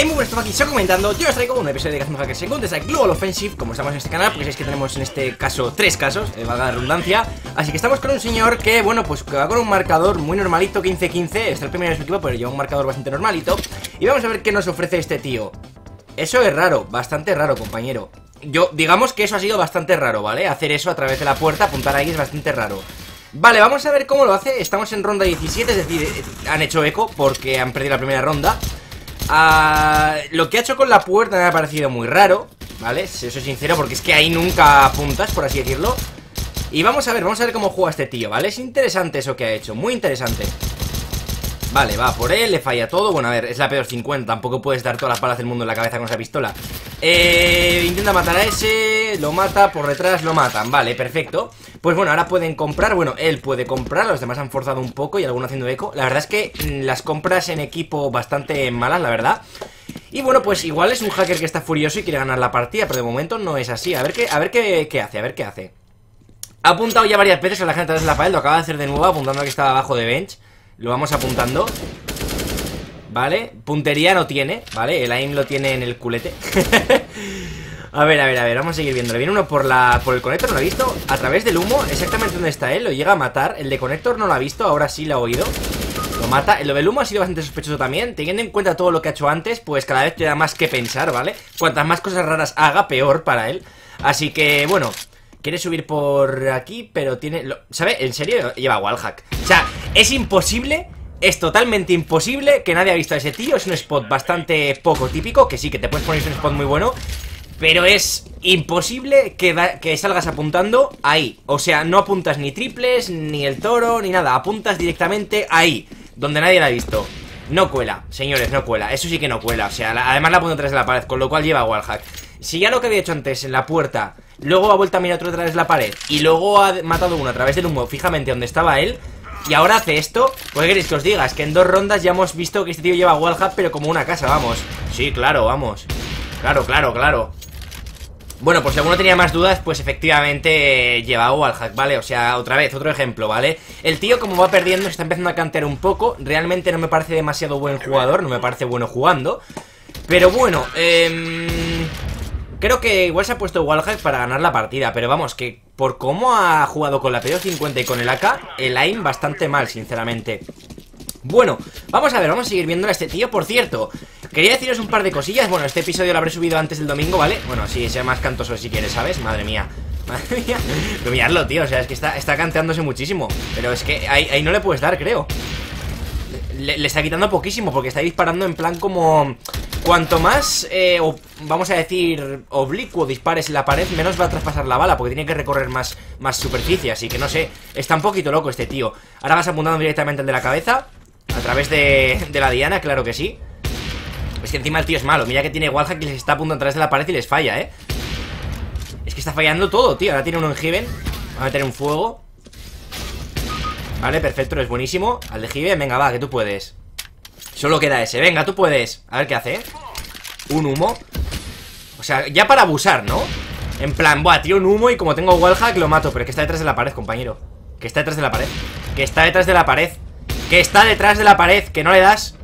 Hey, muy buenas, aquí comentando Yo os traigo un episodio de Cazando Hackers Second Desde Global Offensive, como estamos en este canal Porque sabéis que tenemos en este caso tres casos eh, Valga la redundancia. Así que estamos con un señor que, bueno, pues que va con un marcador muy normalito 15-15, este es el primero de su equipo Pero lleva un marcador bastante normalito. Y vamos a ver qué nos ofrece este tío. Eso es raro, bastante raro, compañero. Yo, digamos que eso ha sido bastante raro, ¿vale? Hacer eso a través de la puerta, apuntar ahí es bastante raro. Vale, vamos a ver cómo lo hace Estamos en ronda 17, es decir, eh, han hecho eco Porque han perdido la primera ronda Ah, lo que ha hecho con la puerta me ha parecido muy raro, ¿vale? Si soy sincero, porque es que ahí nunca apuntas, por así decirlo. Y vamos a ver, vamos a ver cómo juega este tío, ¿vale? Es interesante eso que ha hecho, muy interesante. Vale, va por él, le falla todo Bueno, a ver, es la peor 50 Tampoco puedes dar todas las palas del mundo en la cabeza con esa pistola eh, Intenta matar a ese Lo mata, por detrás lo matan. Vale, perfecto. Pues bueno, ahora pueden comprar Bueno, él puede comprar Los demás han forzado un poco Y alguno haciendo eco. La verdad es que mm, las compras en equipo bastante malas, la verdad. Y bueno, pues igual es un hacker que está furioso y quiere ganar la partida, pero de momento no es así. A ver qué, a ver qué, qué hace, a ver qué hace. Ha apuntado ya varias veces a la gente de la pared, lo acaba de hacer de nuevo, apuntando a que estaba abajo de bench. Lo vamos apuntando. Vale, puntería no tiene Vale, el aim lo tiene en el culete A ver, a ver, a ver, vamos a seguir viendo viene uno por la por el conector, ¿no lo ha visto? A través del humo, exactamente donde está él Lo llega a matar, el de conector no lo ha visto Ahora sí lo ha oído Lo mata, lo del humo ha sido bastante sospechoso también Teniendo en cuenta todo lo que ha hecho antes Pues cada vez te da más que pensar, ¿vale? Cuantas más cosas raras haga, peor para él Así que, bueno Quiere subir por aquí, pero tiene... ¿Sabe? En serio, lleva wallhack O sea, es imposible es totalmente imposible que nadie ha visto a ese tío. Es un spot bastante poco típico. Que sí, que te puedes poner un spot muy bueno. Pero es imposible que, que, salgas apuntando ahí. O sea, no apuntas ni triples, ni el toro, ni nada. Apuntas directamente ahí, donde nadie la ha visto. No cuela, señores, no cuela. Eso sí que no cuela. O sea, además la apunta detrás de la pared, con lo cual lleva wallhack. Si ya lo que había hecho antes en la puerta, luego ha vuelto a mirar otro detrás de la pared, y luego ha matado uno a través del humo fijamente donde estaba él, y ahora hace esto ¿Pues qué queréis que os diga? Es que en dos rondas ya hemos visto que este tío lleva wallhack Pero como una casa, vamos Sí, claro, vamos Claro, claro, claro bueno, pues si alguno tenía más dudas, pues efectivamente lleva wallhack, ¿vale? O sea, otra vez, otro ejemplo, ¿vale? El tío como va perdiendo se está empezando a cantear un poco Realmente no me parece demasiado buen jugador, no me parece bueno jugando Pero bueno, eh... Creo que igual se ha puesto wallhack para ganar la partida Pero vamos, que por cómo ha jugado con la PO50 y con el AK El aim bastante mal, sinceramente bueno, vamos a ver, vamos a seguir viendo a este tío. Por cierto, quería deciros un par de cosillas. Bueno, este episodio lo habré subido antes del domingo, ¿vale? Bueno, sí, sea más cantoso si quieres, ¿sabes? Madre mía. Madre mía. Pero miradlo, tío, o sea, es que está, está canteándose muchísimo. Pero es que ahí, ahí no le puedes dar, creo. Le, está quitando poquísimo Porque está disparando en plan como Cuanto más, eh, vamos a decir, oblicuo dispares en la pared, menos va a traspasar la bala, porque tiene que recorrer más, más superficie, así que no sé, está un poquito loco este tío. Ahora vas apuntando directamente al de la cabeza, a través de, la diana, claro que sí. Es que encima el tío es malo, mira que tiene wallhack que les está apuntando a través de la pared y les falla, ¿eh? Es que está fallando todo, tío, ahora tiene uno en Heaven, va a meter un fuego. Vale, perfecto, es buenísimo. Al de Heaven, venga, va, que tú puedes. Solo queda ese, venga, tú puedes A ver qué hace, Un humo O sea, ya para abusar, ¿no? En plan, buah, tío, un humo y como tengo wallhack lo mato Pero que está detrás de la pared, compañero Que está detrás de la pared Que está detrás de la pared Que está detrás de la pared Que no le das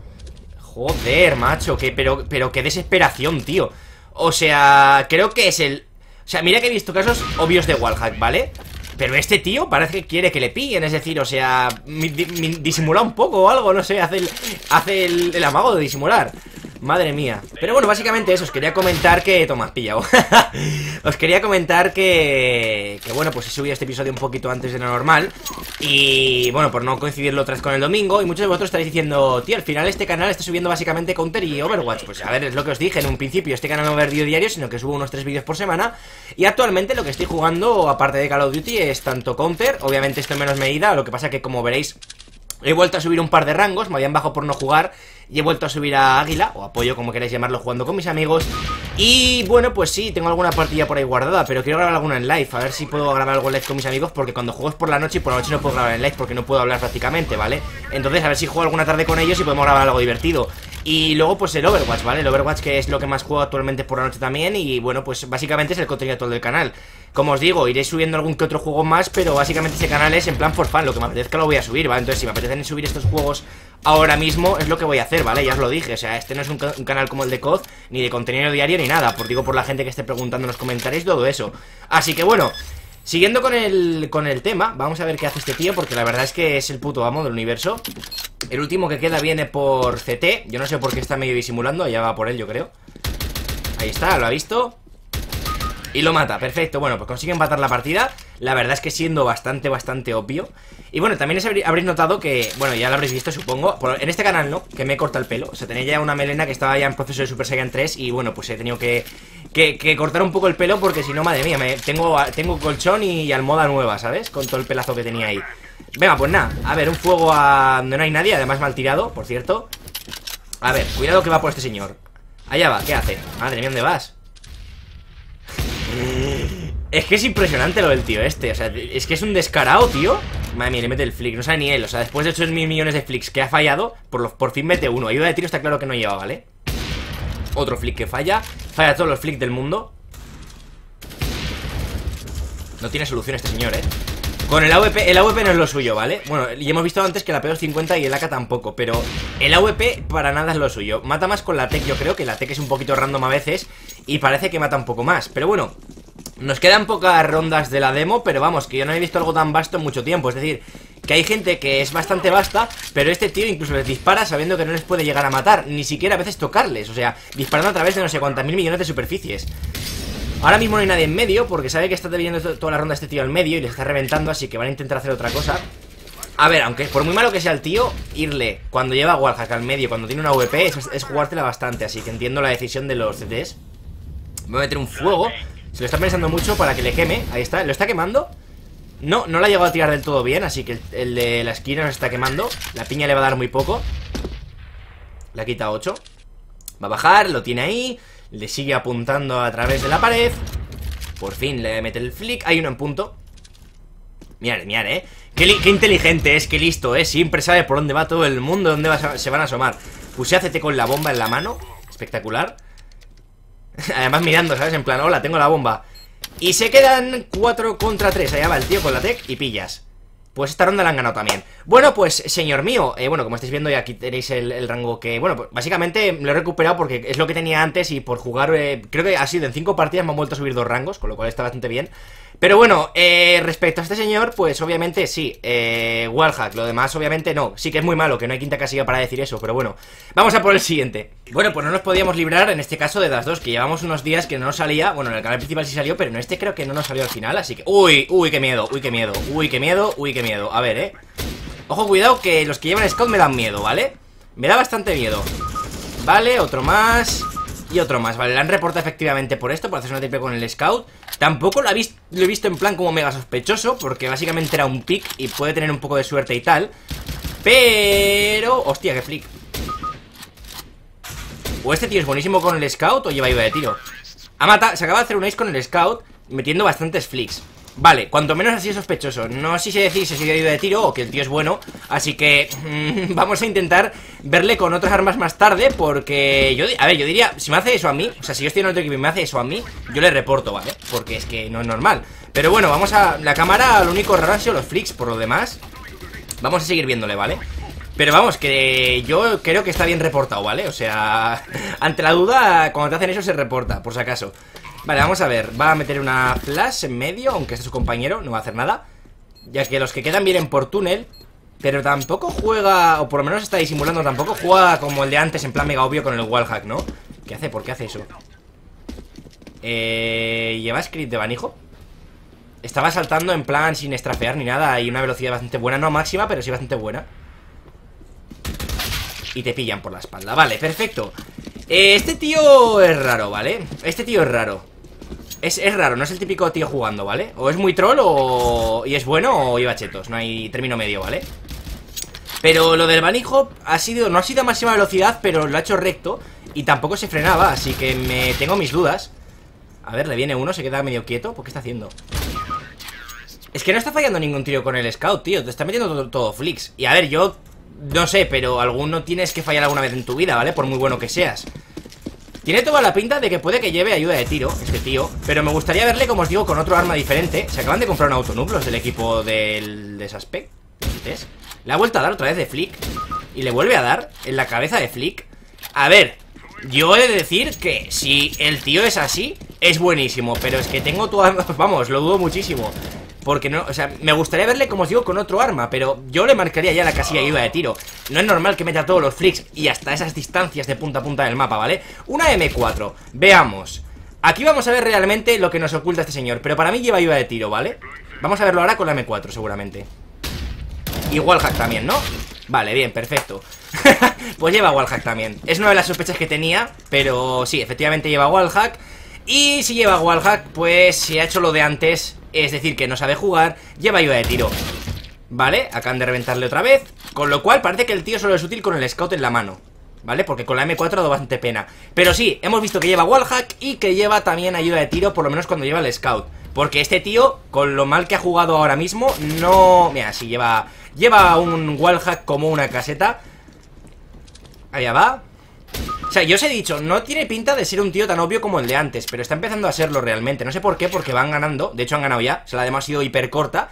Joder, macho que, pero, pero qué desesperación, tío O sea, creo que es el... O sea, mira que he visto casos obvios de wallhack, ¿vale? Pero este tío parece que quiere que le pillen, es decir, o sea, disimula un poco o algo, no sé, hace el, hace el, amago de disimular. Madre mía. Pero bueno, básicamente eso, os quería comentar que... Toma, pillado. os quería comentar que... Que bueno, pues he subido este episodio un poquito antes de lo normal. Y bueno, por no coincidirlo otra vez con el domingo. Y muchos de vosotros estaréis diciendo, tío, al final este canal está subiendo básicamente Counter y Overwatch. Pues a ver, es lo que os dije en un principio. Este canal no ver vídeo diario, sino que subo unos tres vídeos por semana. Y actualmente lo que estoy jugando, aparte de Call of Duty, es tanto Counter. Obviamente esto en menos medida. Lo que pasa que como veréis... He vuelto a subir un par de rangos, me habían bajado por no jugar y he vuelto a subir a Águila, o apoyo como queráis llamarlo, jugando con mis amigos. Y bueno, pues sí, tengo alguna partida por ahí guardada, pero quiero grabar alguna en live, a ver si puedo grabar algo en live con mis amigos, porque cuando juego es por la noche y por la noche no puedo grabar en live porque no puedo hablar prácticamente, ¿vale? Entonces a ver si juego alguna tarde con ellos y podemos grabar algo divertido. Y luego pues el Overwatch, ¿vale? El Overwatch que es lo que más juego actualmente por la noche también y bueno, pues básicamente es el contenido todo del canal. Como os digo, iré subiendo algún que otro juego más, pero básicamente ese canal es en plan for fun, lo que me apetezca lo voy a subir, ¿vale? Entonces si me apetecen subir estos juegos ahora mismo es lo que voy a hacer, ¿vale? Ya os lo dije, o sea, este no es un, canal como el de COD, ni de contenido diario ni nada, por digo por la gente que esté preguntando en los comentarios todo eso. Así que bueno, siguiendo con el, con el tema, vamos a ver qué hace este tío, porque la verdad es que es el puto amo del universo. El último que queda viene por CT, yo no sé por qué está medio disimulando, allá va por él yo creo. Ahí está, lo ha visto. Y lo mata, perfecto, bueno, pues consigue empatar la partida La verdad es que siendo bastante, bastante obvio Y bueno, también habréis notado que, bueno, ya lo habréis visto supongo En este canal, ¿no? Que me corta el pelo O sea, tenía ya una melena que estaba ya en proceso de Super Saiyan 3 Y bueno, pues he tenido que, que, cortar un poco el pelo Porque si no, madre mía, me, tengo, tengo colchón y almohada nueva, ¿sabes? Con todo el pelazo que tenía ahí Venga, pues nada, a ver, un fuego a donde no hay nadie Además mal tirado, por cierto A ver, cuidado que va por este señor Allá va, ¿qué hace? Madre mía, ¿dónde vas? Es que es impresionante lo del tío este O sea, es que es un descarado, tío Madre mía, le mete el flick, no sabe ni él O sea, después de 8 mil millones de flicks que ha fallado por, por fin mete uno Ayuda de tiro está claro que no lleva, ¿vale? Otro flick que falla Falla todos los flicks del mundo No tiene solución este señor, ¿eh? Con el AWP, el AWP no es lo suyo, ¿vale? Bueno, y hemos visto antes que la P250 y el AK tampoco Pero el AWP para nada es lo suyo. Mata más con la TEC, yo creo que la TEC es un poquito random a veces Y parece que mata un poco más. Pero bueno, nos quedan pocas rondas de la demo Pero vamos, que yo no he visto algo tan vasto en mucho tiempo. Es decir, que hay gente que es bastante vasta Pero este tío incluso les dispara sabiendo que no les puede llegar a matar Ni siquiera a veces tocarles. O sea, disparando a través de no sé cuántas mil millones de superficies Ahora mismo no hay nadie en medio porque sabe que está teniendo toda la ronda este tío al medio y le está reventando, así que van a intentar hacer otra cosa. A ver, aunque por muy malo que sea el tío, irle cuando lleva Wallhack al medio, cuando tiene una VP, es, jugártela bastante, así que entiendo la decisión de los CTs. Voy a meter un fuego, se lo está pensando mucho para que le queme, ahí está, ¿lo está quemando? No, no la ha llegado a tirar del todo bien, así que el, de la esquina nos está quemando. La piña le va a dar muy poco. Le ha quitado 8 Va a bajar, lo tiene ahí le sigue apuntando a través de la pared. Por fin le mete el flick Hay uno en punto. Mirad, mirad, eh. Qué, inteligente es, qué listo, eh Siempre sabe por dónde va todo el mundo Dónde se van a asomar. Puse con la bomba en la mano. Espectacular. Además mirando, ¿sabes? En plan, hola, tengo la bomba. Y se quedan 4 contra 3 Allá va el tío con la tech y pillas pues esta ronda la han ganado también. Bueno, pues, señor mío, eh, bueno, como estáis viendo ya aquí tenéis el, rango que... Bueno, pues, básicamente lo he recuperado porque es lo que tenía antes Y por jugar, eh, creo que ha sido en 5 partidas me han vuelto a subir dos rangos Con lo cual está bastante bien pero bueno, eh, respecto a este señor, pues obviamente sí, eh, Wallhack, lo demás obviamente no. Sí que es muy malo, que no hay quinta casilla para decir eso, pero bueno Vamos a por el siguiente. Bueno, pues no nos podíamos librar en este caso de las dos Que llevamos unos días que no nos salía, bueno, en el canal principal sí salió Pero en este creo que no nos salió al final, así que... Uy, uy, qué miedo, uy, qué miedo, uy, qué miedo, uy, qué miedo. A ver, eh. Ojo, cuidado que los que llevan Scout me dan miedo, ¿vale? Me da bastante miedo. Vale, otro más y otro más, vale, la han reportado efectivamente por esto Por hacerse una triple con el Scout. Tampoco lo, he visto en plan como mega sospechoso Porque básicamente era un pick y puede tener un poco de suerte y tal. Pero... Hostia, qué flick. O este tío es buenísimo con el Scout o lleva ayuda de tiro. Ha matado, se acaba de hacer un ace con el Scout Metiendo bastantes flicks Vale, cuanto menos así es sospechoso No sé si decir si ha ayuda de tiro o que el tío es bueno Así que mm, vamos a intentar verle con otras armas más tarde Porque yo, a ver, yo diría, si me hace eso a mí O sea, si yo estoy en otro equipo y me hace eso a mí Yo le reporto, ¿vale? Porque es que no es normal Pero bueno, vamos a... La cámara, lo único raro ha sido los flicks Por lo demás, vamos a seguir viéndole, ¿vale? Pero vamos, que yo creo que está bien reportado, ¿vale? O sea, ante la duda, cuando te hacen eso se reporta, por si acaso Vale, vamos a ver Va a meter una flash en medio Aunque este es su compañero, no va a hacer nada Ya que los que quedan vienen por túnel Pero tampoco juega O por lo menos está disimulando Tampoco juega como el de antes En plan mega obvio con el wallhack, ¿no? ¿Qué hace? ¿Por qué hace eso? Eh, ¿Lleva script de banijo? Estaba saltando en plan sin estrafear ni nada Y una velocidad bastante buena No máxima, pero sí bastante buena Y te pillan por la espalda Vale, perfecto eh, Este tío es raro, ¿vale? Este tío es raro es, raro, no es el típico tío jugando, ¿vale? O es muy troll o... y es bueno o lleva chetos No hay término medio, ¿vale? Pero lo del bunny hop ha sido, no ha sido a máxima velocidad, pero lo ha hecho recto Y tampoco se frenaba, así que me tengo mis dudas A ver, le viene uno, se queda medio quieto ¿Por qué está haciendo? Es que no está fallando ningún tiro con el scout, tío Te está metiendo todo, todo flicks Y a ver, yo no sé, pero alguno tienes que fallar alguna vez en tu vida, ¿vale? Por muy bueno que seas tiene toda la pinta de que puede que lleve ayuda de tiro Este tío Pero me gustaría verle, como os digo, con otro arma diferente. Se acaban de comprar un autonublos del equipo del, de Saspec Le ha vuelto a dar otra vez de flick Y le vuelve a dar en la cabeza de Flick. A ver, yo he de decir que si el tío es así, es buenísimo Pero es que tengo tu Vamos, lo dudo muchísimo porque no, o sea, me gustaría verle, como os digo, con otro arma Pero yo le marcaría ya la casilla de ayuda de tiro No es normal que meta todos los flicks y hasta esas distancias de punta a punta del mapa, ¿vale? Una M4, veamos Aquí vamos a ver realmente lo que nos oculta este señor Pero para mí lleva ayuda de tiro, ¿vale? Vamos a verlo ahora con la M4 seguramente Igual hack también, ¿no? Vale, bien, perfecto Pues lleva wallhack también Es una de las sospechas que tenía Pero sí, efectivamente lleva wallhack Y si lleva wallhack, pues si ha hecho lo de antes es decir, que no sabe jugar, lleva ayuda de tiro. ¿Vale? Acaban de reventarle otra vez Con lo cual parece que el tío solo es útil con el scout en la mano. ¿Vale? Porque con la M4 ha dado bastante pena. Pero sí, hemos visto que lleva wallhack y que lleva también ayuda de tiro Por lo menos cuando lleva el scout. Porque este tío, con lo mal que ha jugado ahora mismo No... Mira, si lleva... Lleva un wallhack como una caseta. Allá va sea, yo os he dicho, no tiene pinta de ser un tío tan obvio como el de antes Pero está empezando a serlo realmente No sé por qué, porque van ganando De hecho han ganado ya, se la ha sido hiper corta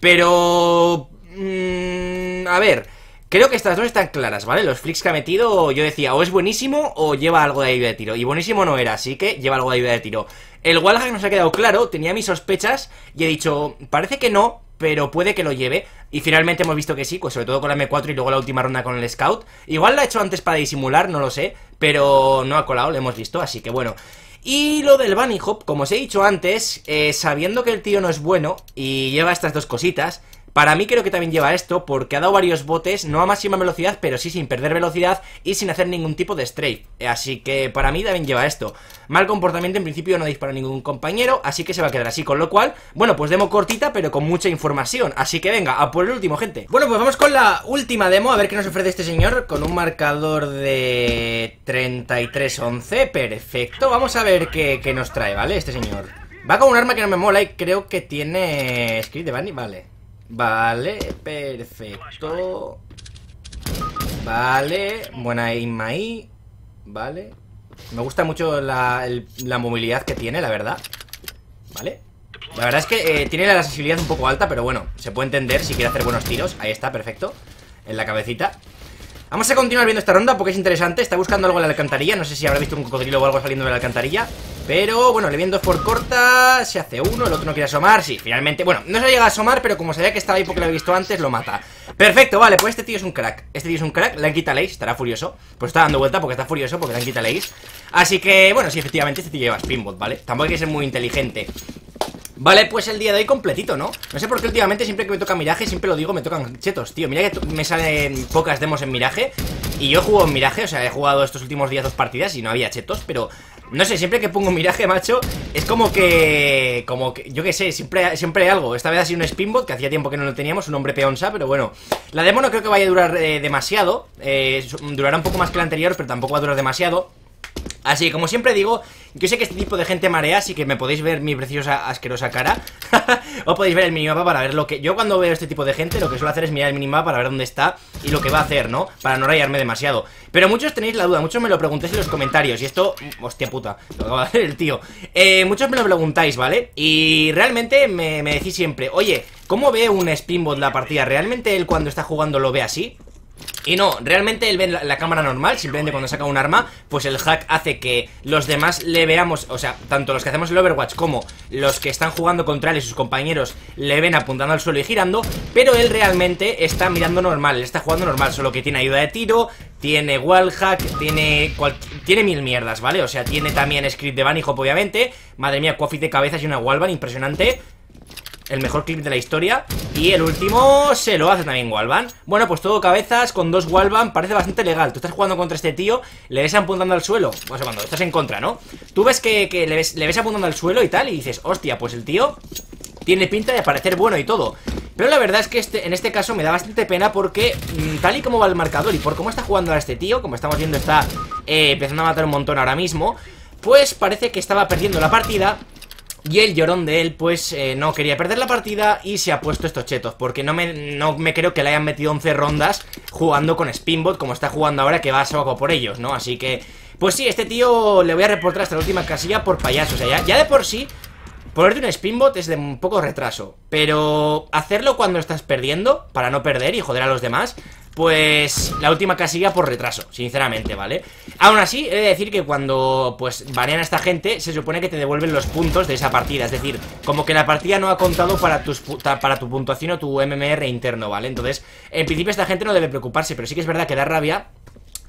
Pero... Mmm, a ver Creo que estas dos están claras, ¿vale? Los flicks que ha metido, yo decía, o es buenísimo o lleva algo de ayuda de tiro. Y buenísimo no era, así que lleva algo de ayuda de tiro. El Wallhack no se ha quedado claro, tenía mis sospechas y he dicho, parece que no, pero puede que lo lleve. Y finalmente hemos visto que sí, pues sobre todo con la M4 y luego la última ronda con el Scout. Igual la ha hecho antes para disimular, no lo sé, pero no ha colado, lo hemos visto, así que bueno. Y lo del Bunny Hop, como os he dicho antes, eh, sabiendo que el tío no es bueno y lleva estas dos cositas, para mí creo que también lleva esto porque ha dado varios botes, no a máxima velocidad, pero sí sin perder velocidad y sin hacer ningún tipo de strafe. Así que para mí también lleva esto. Mal comportamiento, en principio no dispara a ningún compañero, así que se va a quedar así. Con lo cual, bueno, pues demo cortita, pero con mucha información. Así que venga, a por el último, gente. Bueno, pues vamos con la última demo, a ver qué nos ofrece este señor, con un marcador de 33-11. Perfecto, vamos a ver qué, qué nos trae, ¿vale? Este señor. Va con un arma que no me mola y creo que tiene... Script de Bunny, vale Vale, perfecto. Vale, buena aim ahí. Vale. Me gusta mucho la, movilidad que tiene, la verdad. Vale. La verdad es que eh, tiene la accesibilidad un poco alta Pero bueno, se puede entender si quiere hacer buenos tiros. Ahí está, perfecto. En la cabecita. Vamos a continuar viendo esta ronda porque es interesante. Está buscando algo en la alcantarilla. No sé si habrá visto un cocodrilo o algo saliendo de la alcantarilla Pero bueno, le viendo por corta Se hace uno, el otro no quiere asomar Sí, finalmente, bueno, no se llega a asomar Pero como sabía que estaba ahí porque lo había visto antes Lo mata Perfecto, vale, pues este tío es un crack Este tío es un crack, le han quitado Lace, estará furioso Pues está dando vuelta porque está furioso porque le han quitado Lace Así que, bueno, sí, efectivamente este tío lleva Spinbot, ¿vale? Tampoco hay que ser muy inteligente Vale, pues el día de hoy completito, ¿no? No sé por qué últimamente siempre que me toca Miraje Siempre lo digo, me tocan chetos, tío Mira que me salen pocas demos en Miraje Y yo jugado en Miraje, o sea, he jugado estos últimos días dos partidas Y no había chetos, pero... No sé, siempre que pongo Miraje, macho Es como que... Como que... Yo qué sé, siempre, siempre hay algo. Esta vez ha sido un Spinbot, que hacía tiempo que no lo teníamos Un hombre peonsa, pero bueno. La demo no creo que vaya a durar eh, demasiado. Eh, Durará un poco más que la anterior, pero tampoco va a durar demasiado Así, como siempre digo, yo sé que este tipo de gente marea, así que me podéis ver mi preciosa, asquerosa cara O podéis ver el minimapa para ver lo que... Yo cuando veo este tipo de gente, lo que suelo hacer es mirar el minimapa para ver dónde está y lo que va a hacer, ¿no? Para no rayarme demasiado Pero muchos tenéis la duda, muchos me lo preguntáis en los comentarios Y esto... Hostia puta, lo acaba de hacer el tío eh, Muchos me lo preguntáis, ¿vale? Y realmente me, me decís siempre Oye, ¿cómo ve un Spinbot la partida? ¿Realmente él cuando está jugando lo ve así? Y no, realmente él ve la, cámara normal, simplemente cuando saca un arma, pues el hack hace que los demás le veamos, o sea, tanto los que hacemos el Overwatch como los que están jugando contra él y sus compañeros le ven apuntando al suelo y girando, pero él realmente está mirando normal, él está jugando normal, solo que tiene ayuda de tiro, tiene wallhack, tiene tiene mil mierdas, ¿vale? O sea, tiene también script de Bunny Hop, obviamente, madre mía, coffee de cabezas y una wallbang impresionante el mejor clip de la historia Y el último se lo hace también Walvan Bueno, pues todo cabezas con dos Walvan Parece bastante legal, tú estás jugando contra este tío Le ves apuntando al suelo, o sea, cuando estás en contra, ¿no? Tú ves que, le, ves, le ves apuntando al suelo y tal Y dices, hostia, pues el tío tiene pinta de parecer bueno y todo Pero la verdad es que este, en este caso me da bastante pena porque mm, tal y como va el marcador y por cómo está jugando a este tío Como estamos viendo está eh, empezando a matar un montón ahora mismo Pues parece que estaba perdiendo la partida y el llorón de él, pues, eh, no quería perder la partida y se ha puesto estos chetos. Porque no me, no me creo que le hayan metido 11 rondas jugando con Spinbot como está jugando ahora que va a saco por ellos, ¿no? Así que, pues sí, este tío le voy a reportar hasta la última casilla por payaso. O sea, ya, ya de por sí, ponerte un Spinbot es de un poco retraso. Pero hacerlo cuando estás perdiendo, para no perder y joder a los demás, pues la última casilla por retraso, sinceramente, ¿vale? Aún así, he de decir que cuando pues banean a esta gente, se supone que te devuelven los puntos de esa partida, es decir, como que la partida no ha contado para, tus, para tu puntuación o tu MMR interno, ¿vale? Entonces, en principio esta gente no debe preocuparse, pero sí que es verdad que da rabia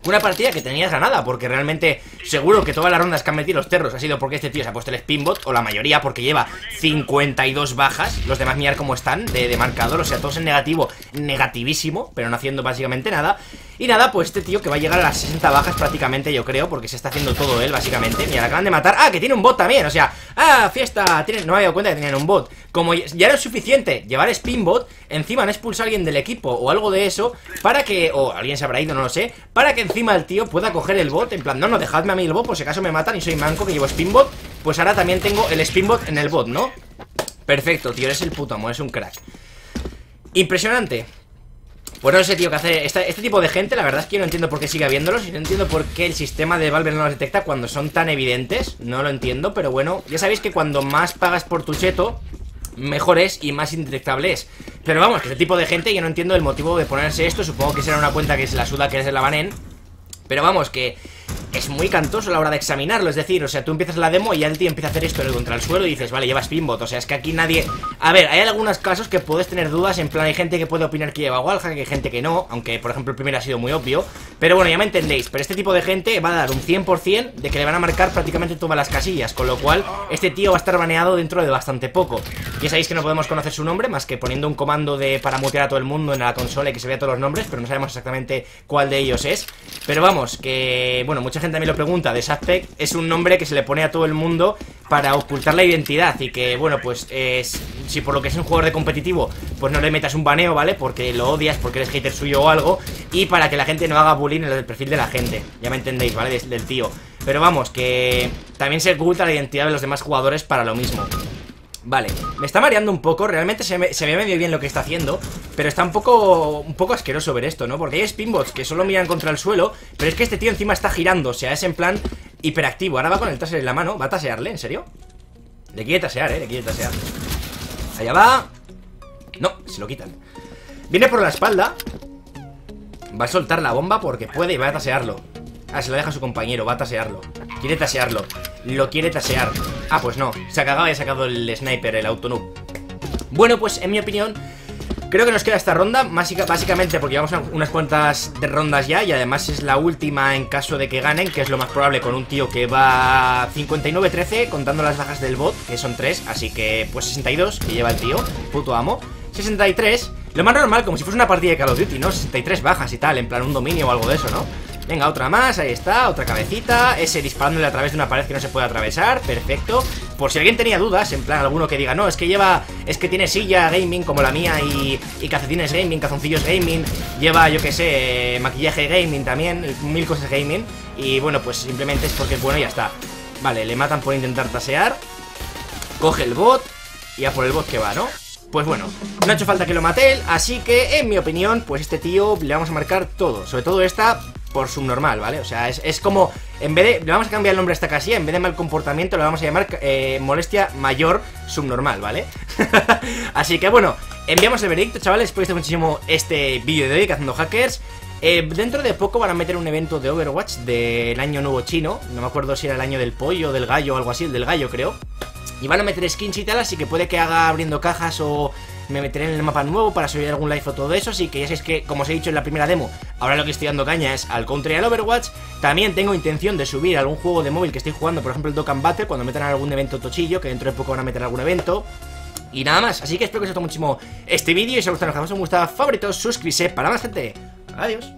una partida que tenías ganada, porque realmente seguro que todas las rondas que han metido los terros ha sido porque este tío se ha puesto el spinbot, o la mayoría porque lleva 52 bajas, los demás mirar cómo están de, de marcador, o sea, todos en negativo, negativísimo, pero no haciendo básicamente nada. Y nada, pues este tío que va a llegar a las 60 bajas prácticamente, yo creo, porque se está haciendo todo él, básicamente. Mira, la acaban de matar. ¡Ah, que tiene un bot también! O sea, ¡ah, fiesta! No me había dado cuenta que tenían un bot. Como ya es suficiente llevar spinbot, encima han expulsado a alguien del equipo o algo de eso, para que... O alguien se habrá ido, no lo sé, para que encima el tío pueda coger el bot, en plan, no, no, dejadme a mí el bot, por si acaso me matan y soy manco que llevo spinbot, pues ahora también tengo el spinbot en el bot, ¿no? Perfecto, tío, eres el puto amo, es un crack. Impresionante. Pues no sé, tío, que hace este, tipo de gente, la verdad es que yo no entiendo por qué sigue habiéndolos Y no entiendo por qué el sistema de Valve no los detecta cuando son tan evidentes No lo entiendo, pero bueno, ya sabéis que cuando más pagas por tu cheto Mejor es y más indetectable es Pero vamos, que este tipo de gente yo no entiendo el motivo de ponerse esto Supongo que será una cuenta que es la suda que es de la banen Pero vamos, que es muy cantoso a la hora de examinarlo Es decir, o sea, tú empiezas la demo y ya el tío empieza a hacer esto contra el suelo y dices, vale, lleva spinbot O sea, es que aquí nadie... A ver, hay algunos casos que puedes tener dudas En plan, hay gente que puede opinar que lleva wallhack Hay gente que no, aunque por ejemplo el primero ha sido muy obvio Pero bueno, ya me entendéis Pero este tipo de gente va a dar un 100% de que le van a marcar prácticamente todas las casillas Con lo cual, este tío va a estar baneado dentro de bastante poco Ya sabéis que no podemos conocer su nombre Más que poniendo un comando de para mutear a todo el mundo en la consola Y que se vea todos los nombres Pero no sabemos exactamente cuál de ellos es Pero vamos, que... Bueno, mucha gente mí lo pregunta de Suspect es un nombre que se le pone a todo el mundo para ocultar la identidad y que, bueno, pues es, si por lo que es un jugador de competitivo, pues no le metas un baneo, ¿vale? Porque lo odias, porque eres hater suyo o algo y para que la gente no haga bullying en el perfil de la gente, ya me entendéis, ¿vale? del tío. Pero vamos, que también se oculta la identidad de los demás jugadores para lo mismo. Vale, me está mareando un poco Realmente se, me, se ve medio bien lo que está haciendo Pero está un poco, un poco asqueroso ver esto, ¿no? Porque hay spinbots que solo miran contra el suelo Pero es que este tío encima está girando O sea, es en plan hiperactivo Ahora va con el taser en la mano ¿Va a tasearle? ¿En serio? Le quiere tasear, ¿eh? Le quiere tasear Allá va No, se lo quitan Viene por la espalda Va a soltar la bomba porque puede y va a tasearlo Ah, se lo deja su compañero, va a tasearlo. Quiere tasearlo. Lo quiere tasear. Ah, pues no, se ha cagado y ha sacado el sniper, el autonoob Bueno, pues en mi opinión Creo que nos queda esta ronda, básicamente porque llevamos unas cuantas de rondas ya Y además es la última en caso de que ganen Que es lo más probable con un tío que va 59-13 Contando las bajas del bot, que son 3 Así que pues 62 que lleva el tío, puto amo. 63, lo más normal, como si fuese una partida de Call of Duty, ¿no? 63 bajas y tal, en plan un dominio o algo de eso, ¿no? Venga, otra más, ahí está, otra cabecita Ese disparándole a través de una pared que no se puede atravesar Perfecto Por si alguien tenía dudas, en plan alguno que diga No, es que lleva, es que tiene silla gaming como la mía Y, y calcetines gaming, calzoncillos gaming Lleva, yo que sé, maquillaje gaming también Mil cosas gaming Y bueno, pues simplemente es porque es bueno y ya está Vale, le matan por intentar tasear Coge el bot Y a por el bot que va, ¿no? Pues bueno, no ha hecho falta que lo mate él Así que, en mi opinión, pues este tío le vamos a marcar todo Sobre todo esta por subnormal, ¿vale? O sea, es, como, en vez de, le vamos a cambiar el nombre a esta casilla, en vez de mal comportamiento, le vamos a llamar eh, molestia mayor subnormal, ¿vale? Así que bueno, enviamos el veredicto, chavales, espero que muchísimo este vídeo de hoy, Cazando Hackers. Eh, dentro de poco van a meter un evento de Overwatch del año nuevo chino, no me acuerdo si era el año del pollo, del gallo o algo así, el del gallo creo. Y van a meter skins y tal, así que puede que haga abriendo cajas o me meteré en el mapa nuevo para subir algún live o todo eso, así que ya sabéis que, como os he dicho en la primera demo, ahora lo que estoy dando caña es al Counter y al Overwatch. También tengo intención de subir algún juego de móvil que estoy jugando, por ejemplo el Dokkan Battle, cuando metan algún evento tochillo, que dentro de poco van a meter algún evento. Y nada más, así que espero que os haya gustado muchísimo este vídeo y si os ha gustado, os gustado, favoritos, suscríbete para más gente. Adiós.